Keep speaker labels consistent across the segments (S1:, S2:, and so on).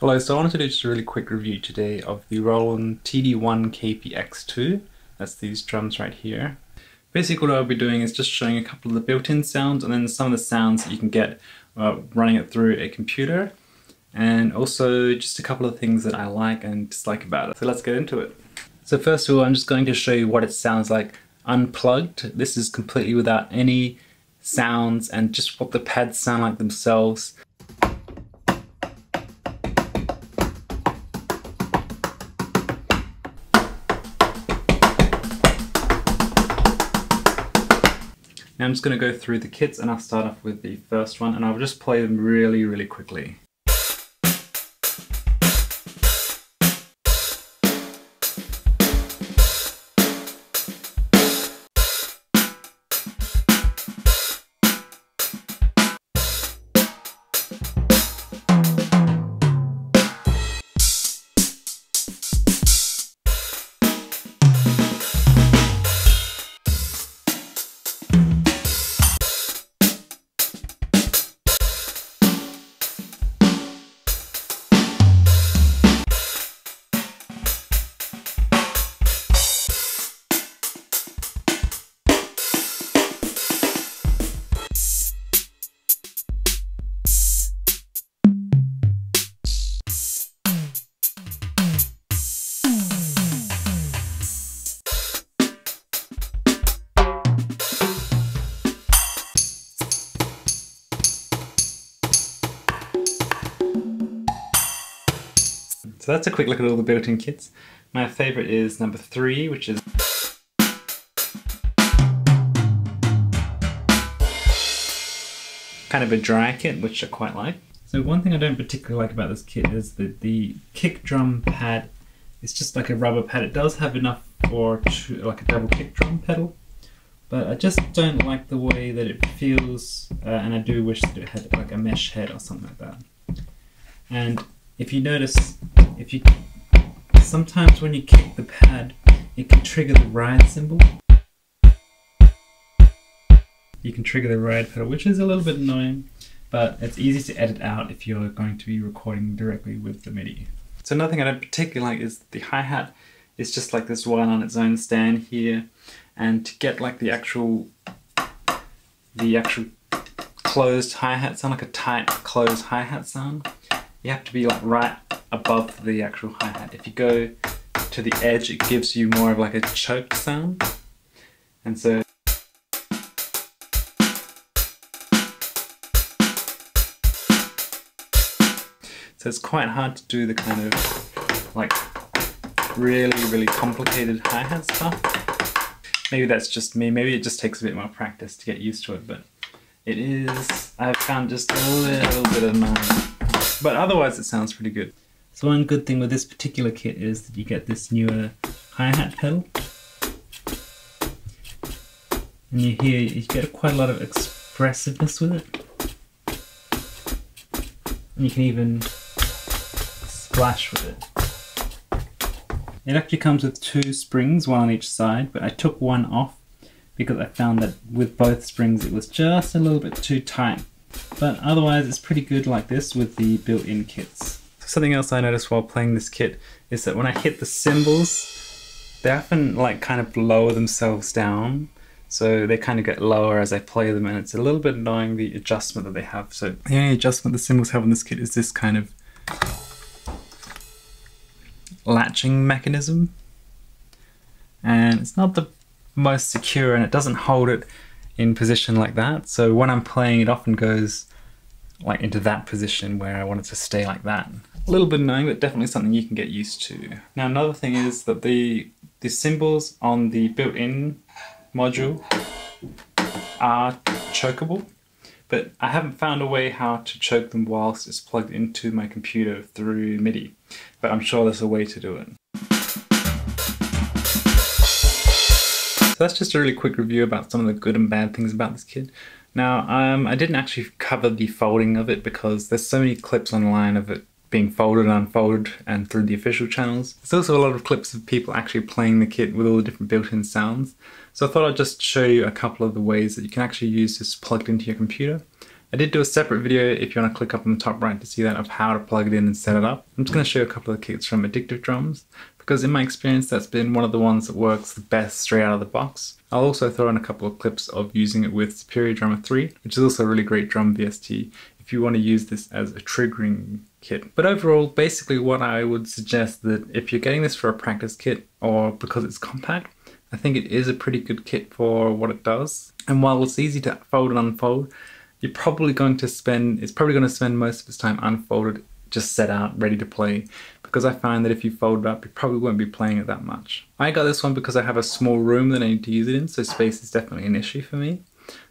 S1: Hello, so I wanted to do just a really quick review today of the Roland TD1 KPX2. That's these drums right here. Basically what I'll be doing is just showing a couple of the built-in sounds and then some of the sounds that you can get uh, running it through a computer and also just a couple of things that I like and dislike about it. So let's get into it. So first of all, I'm just going to show you what it sounds like unplugged. This is completely without any sounds and just what the pads sound like themselves. Now I'm just going to go through the kits and I'll start off with the first one and I'll just play them really, really quickly. So that's a quick look at all the built-in kits. My favourite is number three, which is kind of a dry kit, which I quite like. So one thing I don't particularly like about this kit is that the kick drum pad is just like a rubber pad. It does have enough for two, like a double kick drum pedal, but I just don't like the way that it feels, uh, and I do wish that it had like a mesh head or something like that. And if you notice, if you sometimes when you kick the pad, it can trigger the ride cymbal. You can trigger the ride pedal, which is a little bit annoying, but it's easy to edit out if you're going to be recording directly with the MIDI. So another thing I don't particularly like is the hi-hat It's just like this one on its own stand here, and to get like the actual the actual closed hi-hat sound, like a tight closed hi-hat sound, you have to be like right above the actual hi-hat. If you go to the edge, it gives you more of like a choked sound. And so So it's quite hard to do the kind of like really, really complicated hi-hat stuff. Maybe that's just me, maybe it just takes a bit more practice to get used to it, but it is, I've found just a little bit of annoying. But otherwise it sounds pretty good. So one good thing with this particular kit is that you get this newer hi-hat pedal. And you hear, you get quite a lot of expressiveness with it. And you can even splash with it. It actually comes with two springs, one on each side, but I took one off because I found that with both springs it was just a little bit too tight but otherwise it's pretty good like this with the built-in kits. Something else I noticed while playing this kit is that when I hit the cymbals, they often like kind of lower themselves down. So they kind of get lower as I play them and it's a little bit annoying the adjustment that they have. So the only adjustment the cymbals have on this kit is this kind of latching mechanism. And it's not the most secure and it doesn't hold it in position like that. So when I'm playing, it often goes like into that position where I wanted to stay like that. A little bit annoying, but definitely something you can get used to. Now another thing is that the, the cymbals on the built-in module are chokeable, but I haven't found a way how to choke them whilst it's plugged into my computer through MIDI, but I'm sure there's a way to do it. So that's just a really quick review about some of the good and bad things about this kit. Now, um, I didn't actually cover the folding of it because there's so many clips online of it being folded and unfolded and through the official channels. There's also a lot of clips of people actually playing the kit with all the different built-in sounds. So I thought I'd just show you a couple of the ways that you can actually use this plugged into your computer. I did do a separate video if you want to click up on the top right to see that of how to plug it in and set it up. I'm just going to show you a couple of kits from Addictive Drums because in my experience that's been one of the ones that works the best straight out of the box. I'll also throw in a couple of clips of using it with Superior Drummer 3 which is also a really great drum VST if you want to use this as a triggering kit. But overall, basically what I would suggest that if you're getting this for a practice kit or because it's compact, I think it is a pretty good kit for what it does. And while it's easy to fold and unfold, you're probably going to spend, it's probably going to spend most of its time unfolded, just set out, ready to play. Because I find that if you fold it up, you probably won't be playing it that much. I got this one because I have a small room that I need to use it in, so space is definitely an issue for me.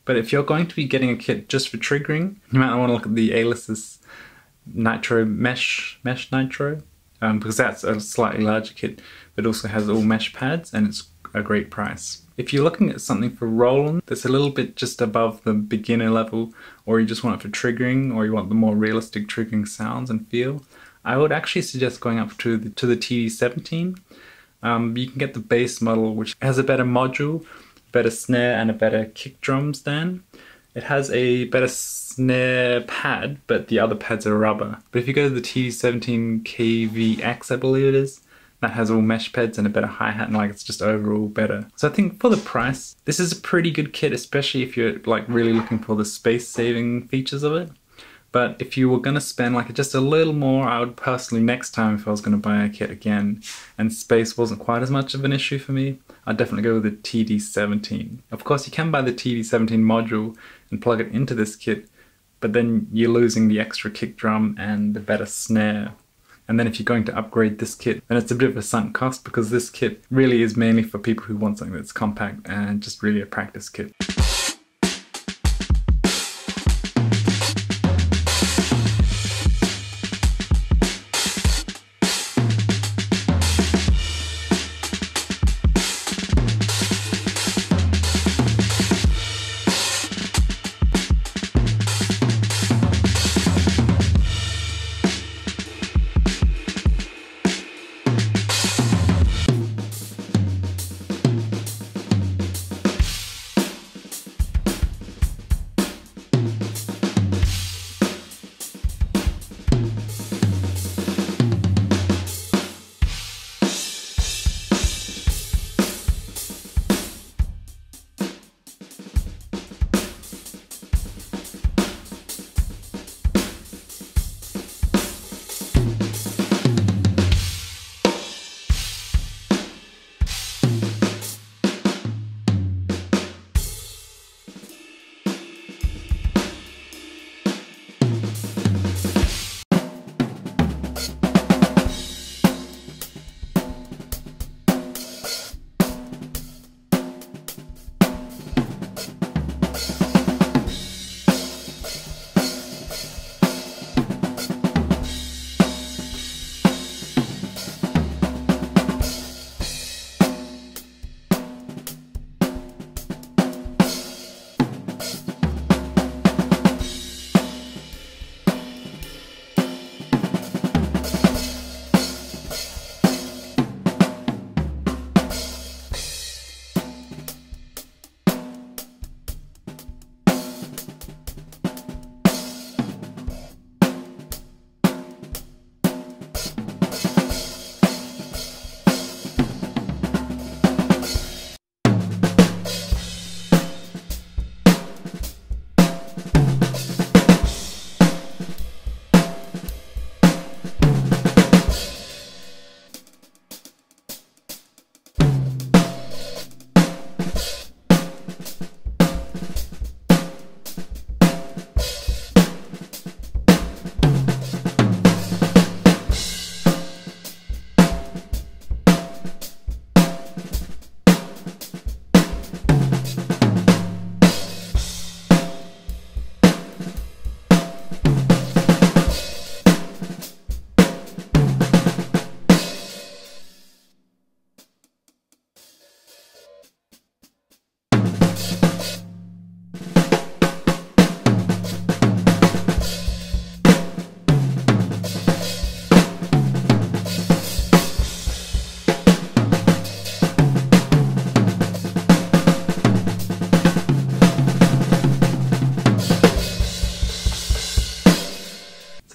S1: But if you're going to be getting a kit just for triggering, you might want to look at the Alesis Nitro Mesh, Mesh Nitro, um, because that's a slightly larger kit, but also has all mesh pads and it's a great price. If you're looking at something for Roland that's a little bit just above the beginner level, or you just want it for triggering, or you want the more realistic triggering sounds and feel, I would actually suggest going up to the, to the TD17. Um, you can get the base model, which has a better module, better snare, and a better kick drum stand. It has a better snare pad, but the other pads are rubber. But if you go to the TD17KVX, I believe it is, that has all mesh pads and a better hi-hat and like it's just overall better. So I think for the price, this is a pretty good kit, especially if you're like really looking for the space saving features of it. But if you were going to spend like just a little more, I would personally next time if I was going to buy a kit again and space wasn't quite as much of an issue for me, I'd definitely go with the TD17. Of course you can buy the TD17 module and plug it into this kit, but then you're losing the extra kick drum and the better snare and then if you're going to upgrade this kit, then it's a bit of a sunk cost because this kit really is mainly for people who want something that's compact and just really a practice kit.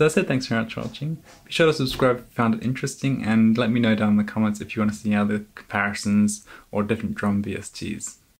S1: That's it. Thanks very much for watching. Be sure to subscribe if you found it interesting and let me know down in the comments if you want to see other comparisons or different drum VSTs.